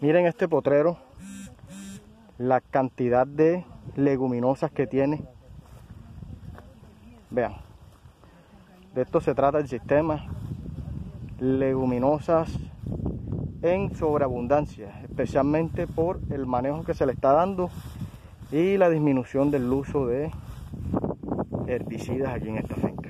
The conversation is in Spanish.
Miren este potrero, la cantidad de leguminosas que tiene. Vean, de esto se trata el sistema. Leguminosas en sobreabundancia, especialmente por el manejo que se le está dando y la disminución del uso de herbicidas aquí en esta finca.